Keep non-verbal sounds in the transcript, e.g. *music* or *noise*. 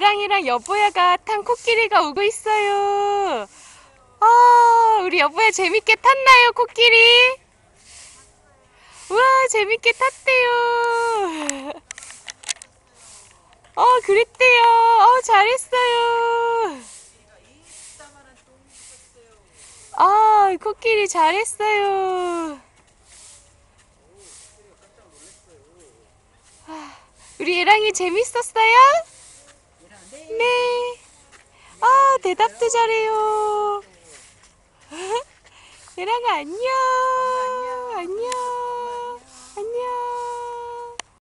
예랑이랑 여보야가 탄 코끼리가 오고 있어요. 아, 우리 여보야 재밌게 탔나요, 코끼리? 우와, 재밌게 탔대요. 어, 그랬대요. 어, 잘했어요. 아, 코끼리 잘했어요. 아, 우리 예랑이 재밌었어요? 네. 아, 대답도 잘해요. *laughs* 안녕. 안녕.